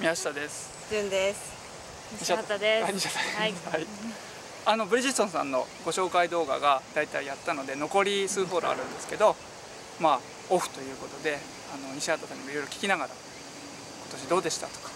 宮下です。純です。西畑です。あ西畑。はい。はい。あのブリヂストンさんのご紹介動画が大体やったので残り数ホールあるんですけどまあオフということであの西畑さんにもいろいろ聞きながら今年どうでしたとか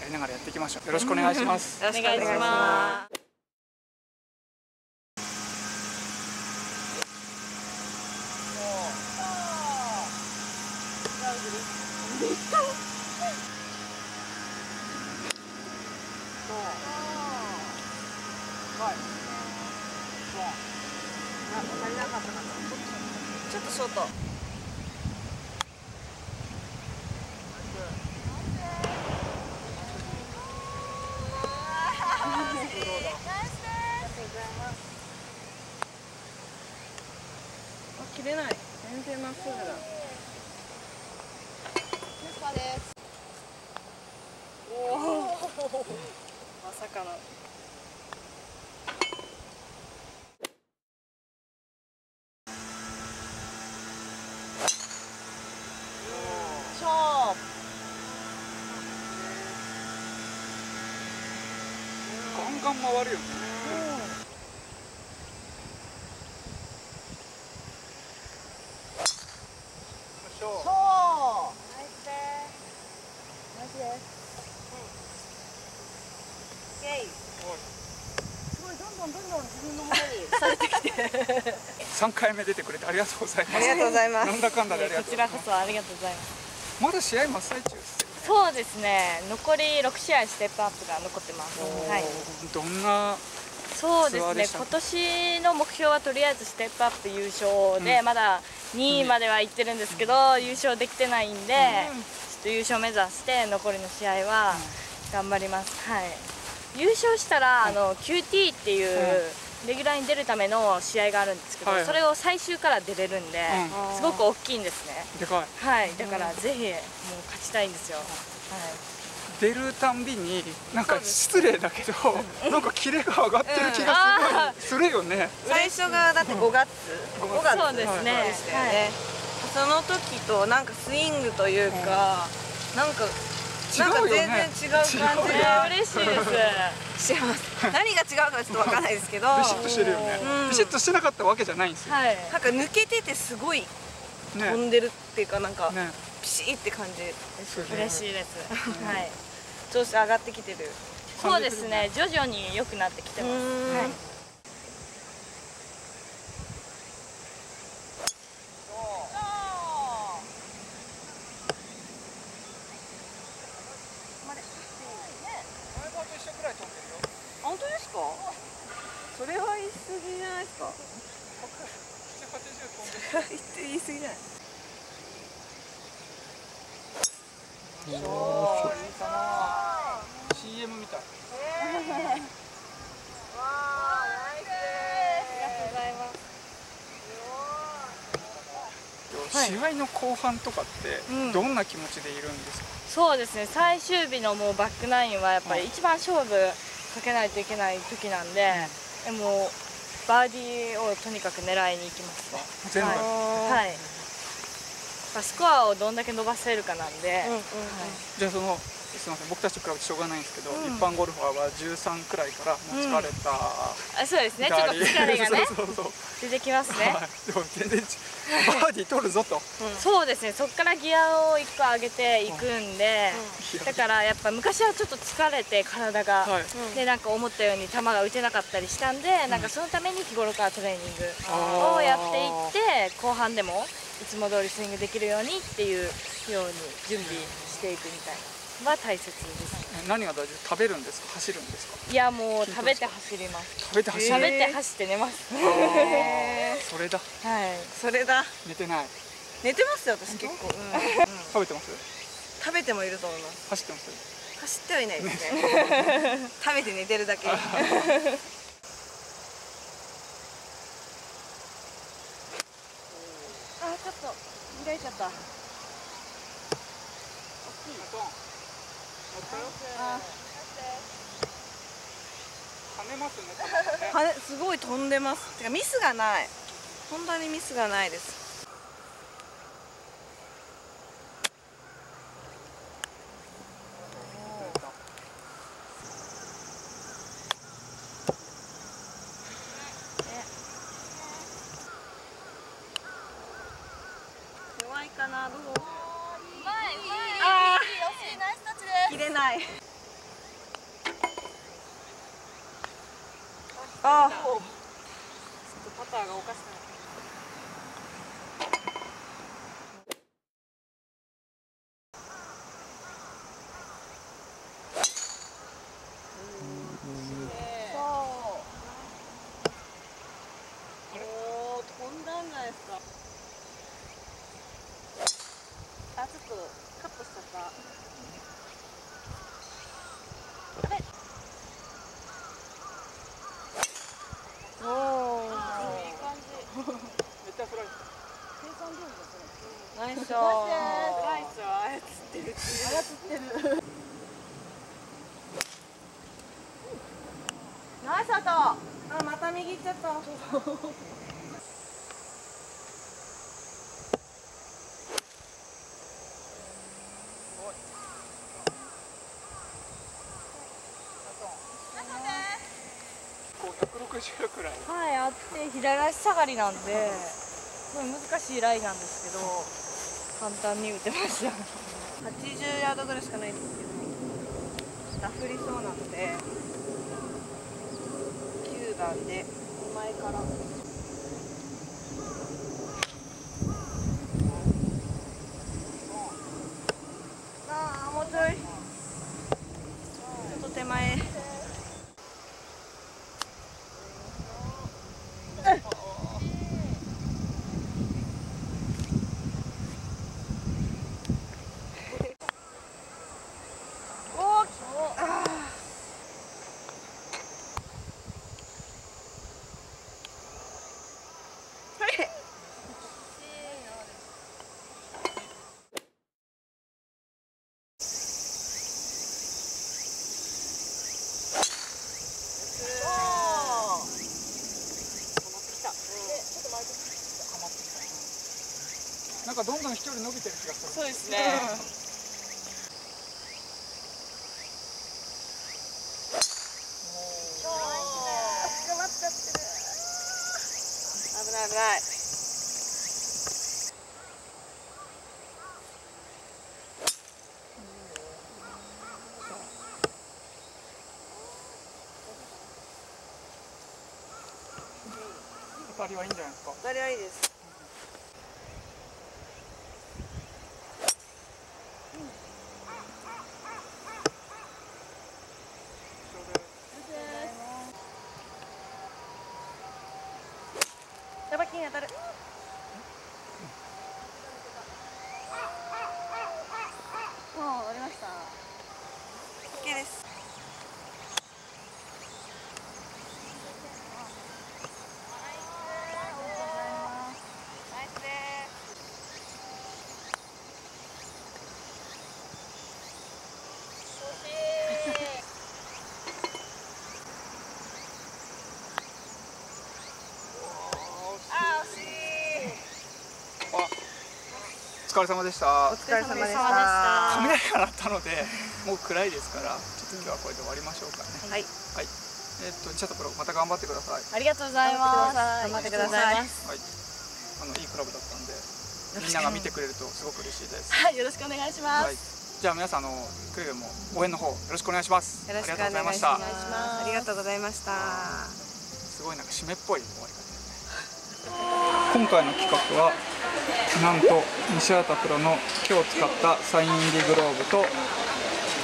やりながらやっていきましょう。よろしくお願いします。よろしくお願いしますちょっとショート。あ切れない。全然まっすぐだ。おおまさかの勝負ガンガン回るよね。うイェイす。ごい。どんどんどんどん自分のものにされてきて。3 回目出てくれてありがとうございます。ありがとうございます。なんだかんだでありがことちらうございますこそありがとうございます。まだ試合真っ最中ですそうですね。残り6試合ステップアップが残ってます。はい。どんなそうですね。今年の目標はとりあえずステップアップ優勝で、うん。まだ2位までは行ってるんですけど、優勝できてないんで、ちょっと優勝目指して残りの試合は頑張ります、はい。優勝したら、あの QT っていう、レギュラーに出るための試合があるんですけど、はいはい。それを最終から出れるんで、うすごく大きいんですね。でかい。はい。だからぜひもう勝ちたいんですよ、はい。出るたんびになんか失礼だけどなんかキレが上がってる気うんがあすごいするよね。最初がだって5月。5月。そうですね。でしたよね、その時となんかスイングというか、なんかなんか違うよ全ね然違う感じ違うよね。が嬉しいですします。何が違うかちょっとわかんないですけど。ビシッとしてるよね。うん。ビシッとしてなかったわけじゃないんですよ。はいなんか抜けててすごいね。飛んでるっていうかなんかね。ピシッって感じです嬉しいです、はい。調子上がってきてる。そうですね。徐々に良くなってきてます、うん。はい前歯と一緒くらい飛んでるよ本当ですかそれは言い過ぎじゃないですか780飛んでる言い過ぎじゃないおーいいかな CM みたい試合の後半とかってうん。どんな気持ちでいるんですか、そうですね。最終日のもうバックナインはやっぱり一番勝負かけないといけない時なんで、でもバーディーをとにかく狙いに行きますね。はい、はい、スコアをどんだけ伸ばせるかなんで、うんうんうん。じゃあそのすみません。僕たちと比べてしょうがないんですけど、うん。一般ゴルファーは13くらいからもう疲れた、あそうですね。ちょっと疲れがね。出てきますね、はい、でも全然ちバーディー取るぞと、そうですね。そこからギアを1個上げていくんで、だからやっぱ昔はちょっと疲れて体が、はい。でなんか思ったように球が打てなかったりしたんで、なんかそのために日頃からトレーニングをやっていって後半でもいつも通りスイングできるようにっていうように準備していくみたいな。のは大切です。え何が大事？食べるんですか？走るんですか？いやもう食べて走ります。食べて走る、食べて走って寝ます。それだ。はい。それだ。寝てない。寝てますよ私結構、うん。食べてます？食べてもいると思います。走ってます？走ってはいないですね。食べて寝てるだけ。あちょっと開いちゃった。あ跳ねますねねすごい飛んでます。てかミスがない。本当にミスがないですたなどうあ切れない。あ。あちょっとパターがおかしくなっておー飛んだんじゃないですかあちょっとカットしちゃったおおいい感じめっちゃフライナイスショーナイスは操ってる操ってるナイスアウトあまた右行っちゃったこう160くらいはいあって左足下がりなんですごい難しいラインなんですけど。簡単に打てました。80ヤードぐらいしかないんですけどダフりそうなので9番で手前からああもうちょいちょっと手前おーきあーはいなんかどんどん飛距離伸びてる気がする。そうですね。危ない当たりはいいん。じゃないですか当たりはいいですばきに当たるもう終わりました OK ですナイスですあー惜しいあお疲れ様でした。お疲れ様でした。た雷が鳴ったのでもう暗いですからちょっと今日はこれで終わりましょうかね。はい。はい。えっとチャットプロまた頑張ってください。ありがとうございます。頑張ってください。はい。あのいいクラブだったんでみんなが見てくれるとすごく嬉しいです。はい。よろしくお願いします、はい。じゃあ皆さんあのくれぐれも応援の方よろしくお願いします。よろしくおありがとうご願いしざいました。ますありがとうございました。すごいなんか締めっぽい終わり方今回の企画はなんと西畑プロの今日使ったサイン入りグローブと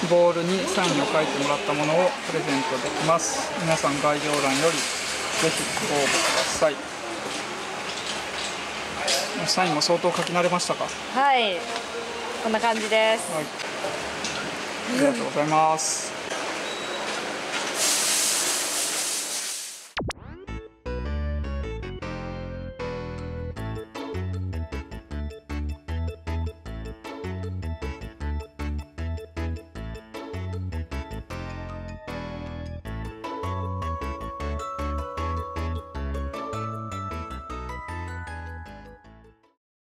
ボールにサインを書いてもらったものをプレゼントできます。皆さん概要欄よりぜひご応募ください。サインも相当書き慣れましたか？はい。はいこんな感じです。ありがとうございます